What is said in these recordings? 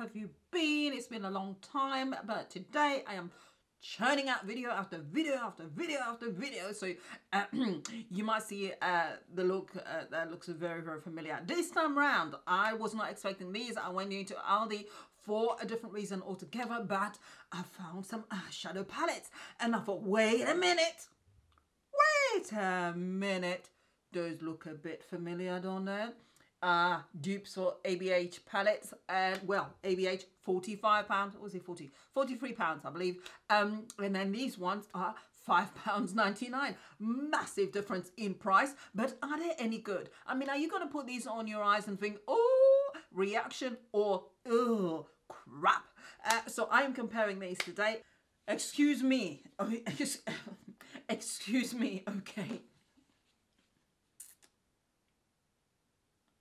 have you been? It's been a long time, but today I am churning out video after video after video after video. So uh, you might see uh, the look uh, that looks very, very familiar. This time round, I was not expecting these. I went into Aldi for a different reason altogether, but I found some eyeshadow palettes and I thought, wait a minute, wait a minute. Those look a bit familiar, don't they? Uh, dupes for ABH palettes and well ABH 45 pounds what was it 40 43 pounds I believe. Um and then these ones are five pounds 99 massive difference in price but are they any good? I mean are you gonna put these on your eyes and think oh reaction or oh crap? Uh, so I am comparing these today. Excuse me excuse me okay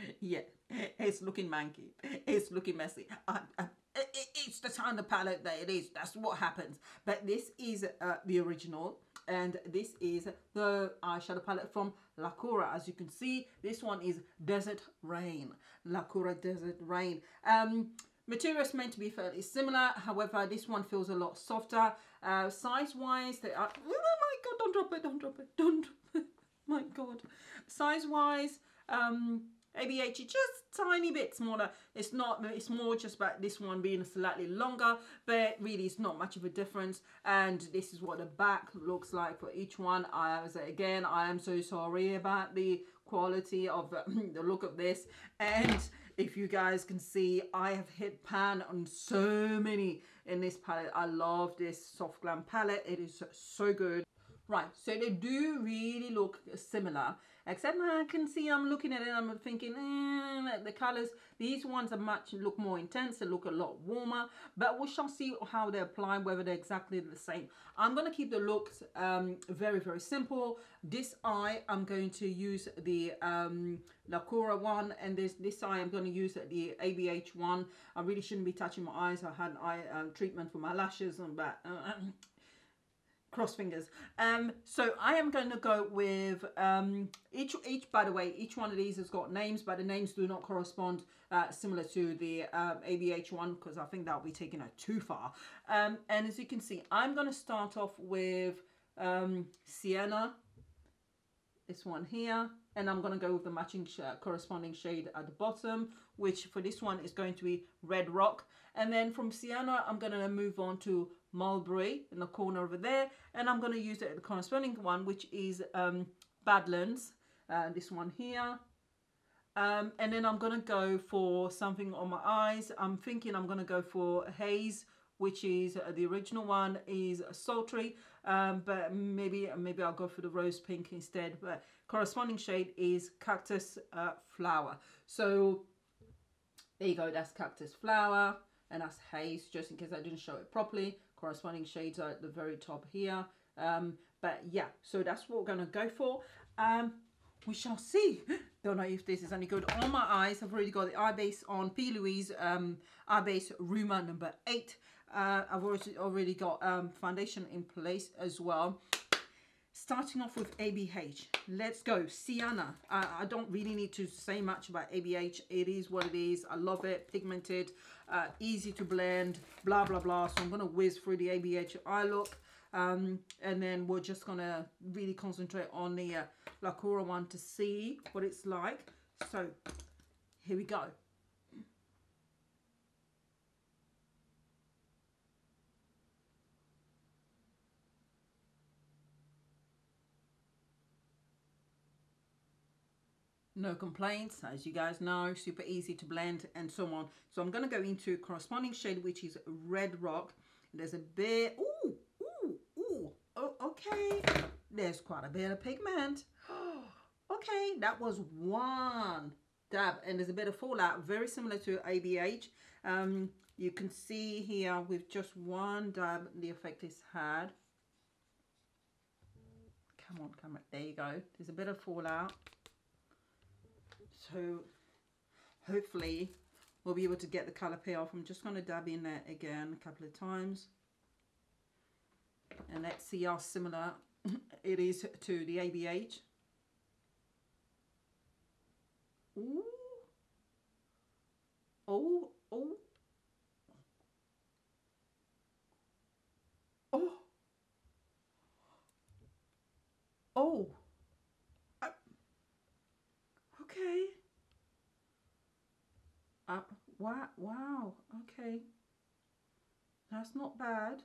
yeah, it's looking manky. It's looking messy. I, I, it, it's the kind of palette that it is. That's what happens. But this is uh, the original. And this is the eyeshadow palette from Lacura. As you can see, this one is Desert Rain. Lacura Desert Rain. Um, Material is meant to be fairly similar. However, this one feels a lot softer. Uh, Size-wise, they are... Oh my God, don't drop it, don't drop it, don't... drop it. my God. Size-wise, um, ABH is just tiny bit smaller. It's not, it's more just about this one being slightly longer, but really it's not much of a difference. And this is what the back looks like for each one. I was again, I am so sorry about the quality of the look of this. And if you guys can see, I have hit pan on so many in this palette. I love this soft glam palette. It is so good. Right, so they do really look similar, except I can see I'm looking at it I'm thinking, eh, the colors, these ones are much, look more intense, they look a lot warmer, but we shall see how they apply, whether they're exactly the same. I'm going to keep the looks um, very, very simple. This eye, I'm going to use the um, Lacura one, and this, this eye, I'm going to use the ABH one. I really shouldn't be touching my eyes. I had eye um, treatment for my lashes and that. Uh, cross fingers. Um so i am going to go with um each each by the way each one of these has got names but the names do not correspond uh, similar to the um, abh one because i think that'll be taking it too far. Um and as you can see i'm going to start off with um sienna. This one here and i'm going to go with the matching sh corresponding shade at the bottom which for this one is going to be red rock. And then from sienna i'm going to move on to mulberry in the corner over there. And I'm going to use the corresponding one which is um, Badlands uh, this one here. Um, and then I'm going to go for something on my eyes. I'm thinking I'm going to go for Haze which is uh, the original one is sultry. Um, but maybe maybe I'll go for the rose pink instead. But corresponding shade is cactus uh, flower. So there you go that's cactus flower and that's haze just in case I didn't show it properly. Corresponding shades are at the very top here. Um, but yeah so that's what we're to go for. Um, we shall see. Don't know if this is any good. On my eyes i've already got the eye base on p. Louise um eye base rumor number eight. Uh, i've already already got um, foundation in place as well starting off with abh let's go sienna uh, i don't really need to say much about abh it is what it is i love it pigmented uh, easy to blend, blah, blah, blah. So I'm going to whiz through the ABH eye look. Um, and then we're just going to really concentrate on the uh, Lacura one to see what it's like. So here we go. No complaints. As you guys know super easy to blend and so on. So i'm going to go into corresponding shade which is red rock. There's a bit ooh ooh ooh. Oh, okay. There's quite a bit of pigment. Okay that was one dab and there's a bit of fallout very similar to abh um you can see here with just one dab the effect it's had. Come on come on. There you go. There's a bit of fallout so hopefully we'll be able to get the colour payoff. I'm just going to dab in there again a couple of times. And let's see how similar it is to the ABH. Ooh. Oh, oh. Oh. Oh. Uh, okay. Uh, wow, wow, okay. That's not bad.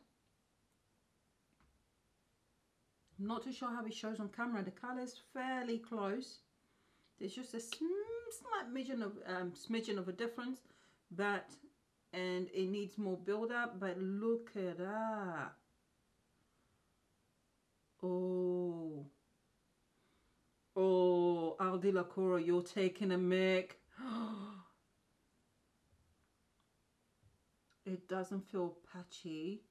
I'm not too sure how it shows on camera. The color is fairly close. There's just a slight smidgen of um, smidgen of a difference, but and it needs more build up. But look at that. Oh, oh, Aldi Lacura, you're taking a mic. it doesn't feel patchy.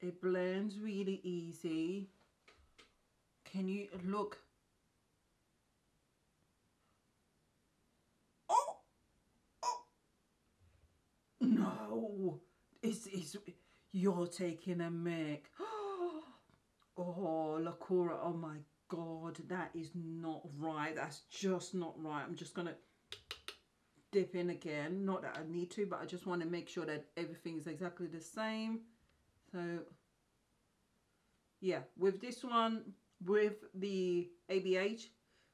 It blends really easy. Can you look? Oh, oh. No, it's, it's, you're taking a mic. Oh, Lacura, oh my God, that is not right. That's just not right. I'm just going to dip in again. Not that I need to, but I just want to make sure that everything is exactly the same. So yeah, with this one, with the ABH,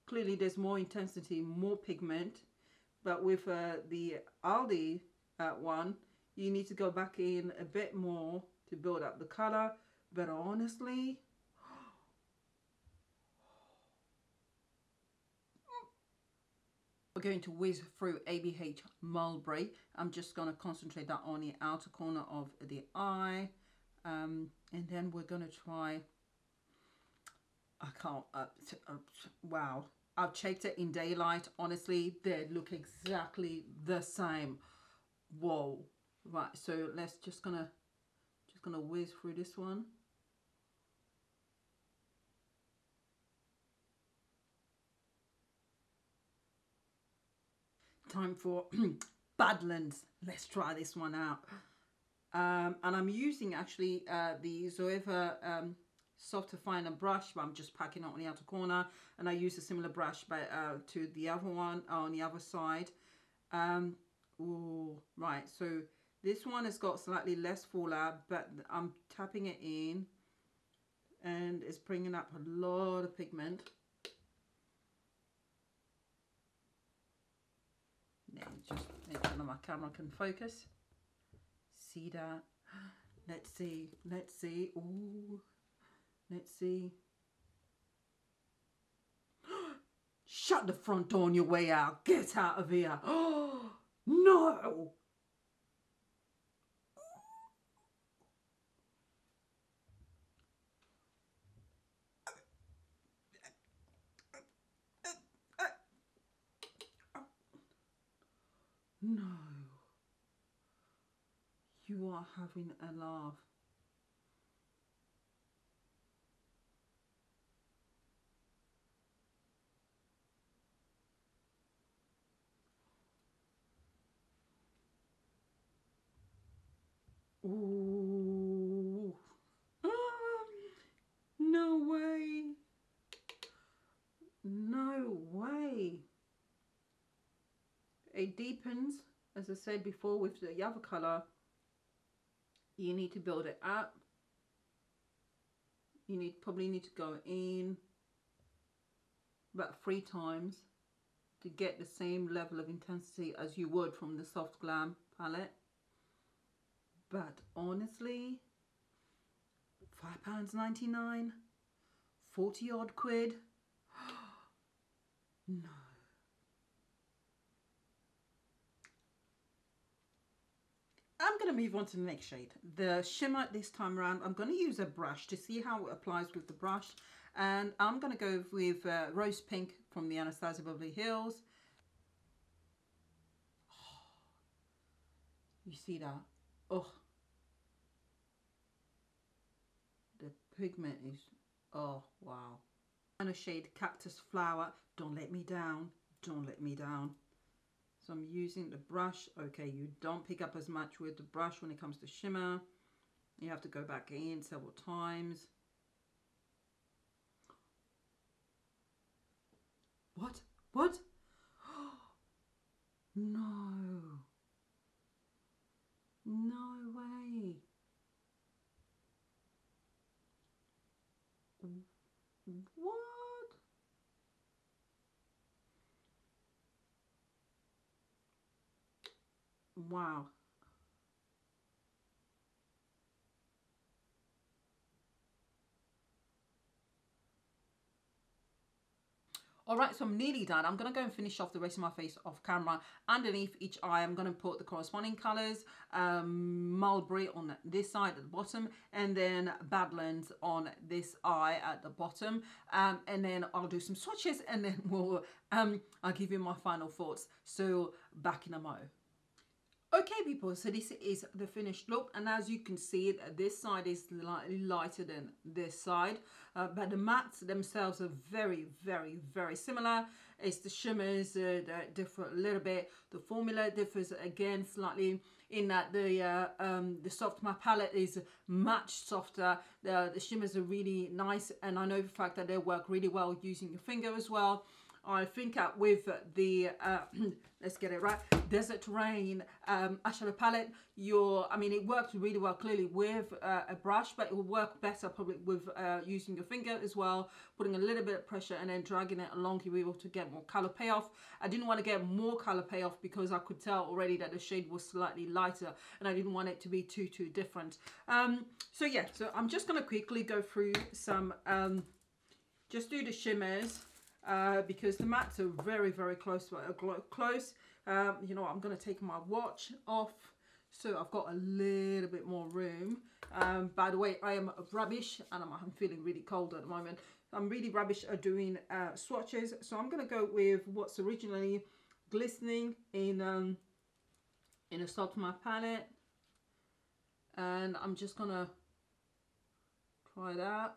clearly there's more intensity, more pigment. But with uh, the Aldi uh, one, you need to go back in a bit more to build up the color. But honestly, we're going to whiz through ABH Mulberry. I'm just going to concentrate that on the outer corner of the eye. Um, and then we're going to try, I can't, uh, uh, wow. I've checked it in daylight. Honestly, they look exactly the same. Whoa. Right, so let's just gonna, just gonna whiz through this one. Time for Badlands. Let's try this one out. Um, and I'm using actually uh, the Zoeva um, Soft Definer brush, but I'm just packing it on the outer corner. And I use a similar brush but uh, to the other one uh, on the other side. Um, ooh, right, so this one has got slightly less fallout, but I'm tapping it in and it's bringing up a lot of pigment. Yeah, just make sure my camera can focus see that. Let's see. Let's see. Ooh. Let's see. Shut the front door on your way out. Get out of here. Oh. No you are having a laugh. Ooh. no way. No way. It deepens, as I said before, with the other colour you need to build it up. You need probably need to go in about three times to get the same level of intensity as you would from the soft glam palette. But honestly five pounds 99 40 odd quid. No going to move on to the next shade. The shimmer this time around, I'm going to use a brush to see how it applies with the brush. And I'm going to go with uh, Rose Pink from the Anastasia Beverly Hills. you see that? Oh. The pigment is, oh, wow. And a shade Cactus Flower. Don't let me down. Don't let me down. So I'm using the brush. Okay, you don't pick up as much with the brush when it comes to shimmer. You have to go back in several times. What? What? no. Wow. All right, so I'm nearly done. I'm going to go and finish off the rest of my face off camera. Underneath each eye, I'm going to put the corresponding colors. Um, Mulberry on this side at the bottom and then Badlands on this eye at the bottom. Um, and then I'll do some swatches and then we'll, um, I'll give you my final thoughts. So back in a mo. Okay people, so this is the finished look and as you can see this side is slightly lighter than this side uh, but the mattes themselves are very very very similar. It's the shimmers uh, that differ a little bit. The formula differs again slightly in that the uh, um, the soft matte palette is much softer. The, the shimmers are really nice and I know the fact that they work really well using your finger as well. I think uh, with the, uh, let's get it right, Desert Rain um, eyeshadow palette, your, I mean, it works really well clearly with uh, a brush, but it will work better probably with uh, using your finger as well, putting a little bit of pressure and then dragging it along, you'll be able to get more color payoff. I didn't want to get more color payoff because I could tell already that the shade was slightly lighter and I didn't want it to be too, too different. Um, so yeah, so I'm just going to quickly go through some, um, just do the shimmers uh, because the mats are very, very close. Uh, close. Um, you know, I'm going to take my watch off so I've got a little bit more room. Um, by the way, I am rubbish and I'm, I'm, feeling really cold at the moment. I'm really rubbish at doing uh, swatches. So I'm going to go with what's originally glistening in um, in a soft matte palette. And I'm just going to try that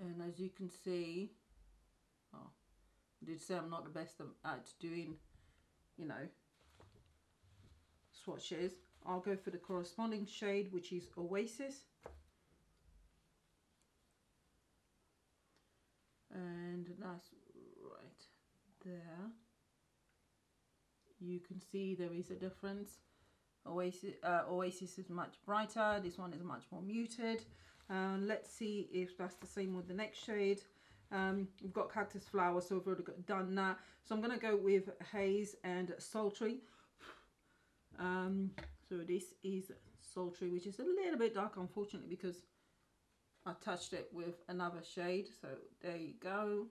and as you can see oh, I did say I'm not the best at doing you know swatches. I'll go for the corresponding shade which is Oasis. And that's right there. You can see there is a difference. Oasis, uh, Oasis is much brighter. This one is much more muted and let's see if that's the same with the next shade. Um, we've got Cactus Flower, so we've already got, done that. So I'm going to go with Haze and Sultry. Um, so this is Sultry, which is a little bit dark, unfortunately, because I touched it with another shade. So there you go.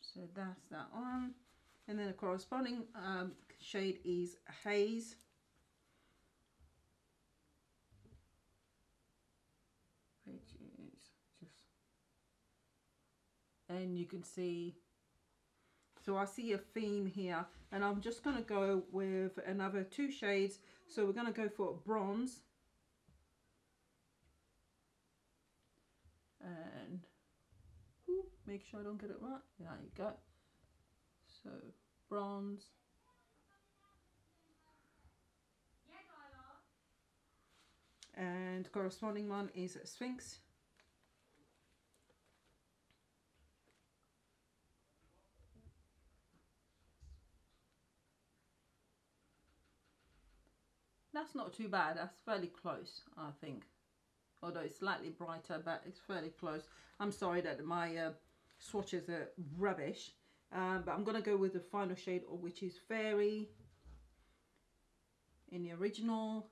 So that's that one. And then the corresponding um, shade is Haze. and you can see so I see a theme here and I'm just going to go with another two shades. So we're going to go for bronze. And ooh, make sure I don't get it right. There you go so bronze and corresponding one is Sphinx That's not too bad. That's fairly close, I think. Although it's slightly brighter, but it's fairly close. I'm sorry that my uh, swatches are rubbish. Um, but I'm going to go with the final shade, which is Fairy in the original.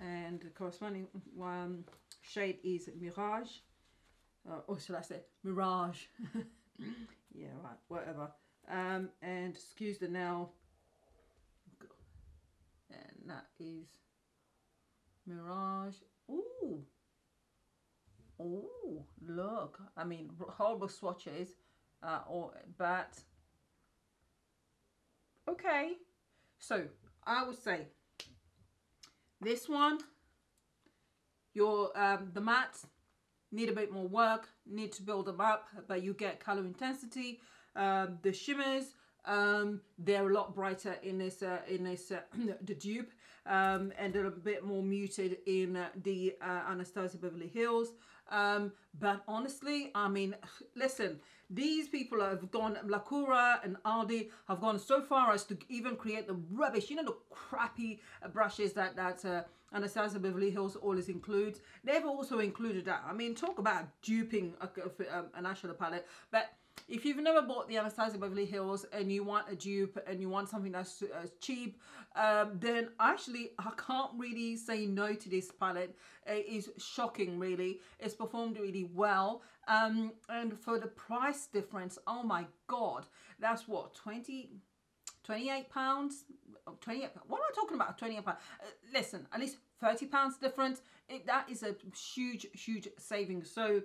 And the corresponding one shade is Mirage uh, or should I say Mirage? yeah, right, whatever. Um, and excuse the nail. And that is Mirage. Ooh. Ooh, look. I mean, horrible swatches. Uh, or, but, okay. So, I would say this one, your, um, the matte need a bit more work, need to build them up, but you get color intensity. Um, the shimmers, um, they're a lot brighter in this, uh, in this uh, the dupe, um, and a bit more muted in the uh, Anastasia Beverly Hills. Um, but honestly, I mean, listen, these people have gone, Lacura and Aldi have gone so far as to even create the rubbish, you know, the crappy brushes that, that uh, Anastasia Beverly Hills always includes. They've also included that. I mean, talk about duping a, a, a national palette. But if you've never bought the Anastasia Beverly Hills and you want a dupe and you want something that's uh, cheap, um, then actually I can't really say no to this palette. It is shocking, really. It's performed really well. Um, and for the price difference, oh my God, that's what, 20, 28 pounds? 28 what am I talking about 28 pounds uh, listen at least 30 pounds difference it, that is a huge huge saving so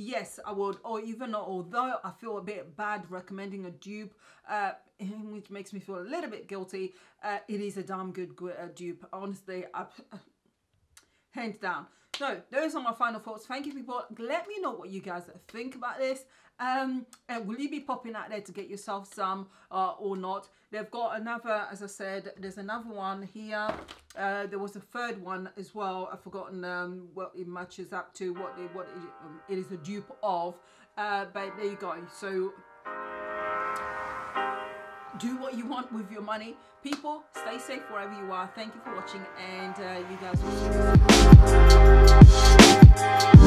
yes i would or even although i feel a bit bad recommending a dupe uh, which makes me feel a little bit guilty uh, it is a damn good uh, dupe honestly I, hands down so those are my final thoughts thank you people let me know what you guys think about this um, and will you be popping out there to get yourself some uh, or not? They've got another, as I said, there's another one here. Uh, there was a third one as well. I've forgotten um, what it matches up to, what, it, what it, um, it is a dupe of. Uh, but there you go. So do what you want with your money. People, stay safe wherever you are. Thank you for watching, and uh, you guys.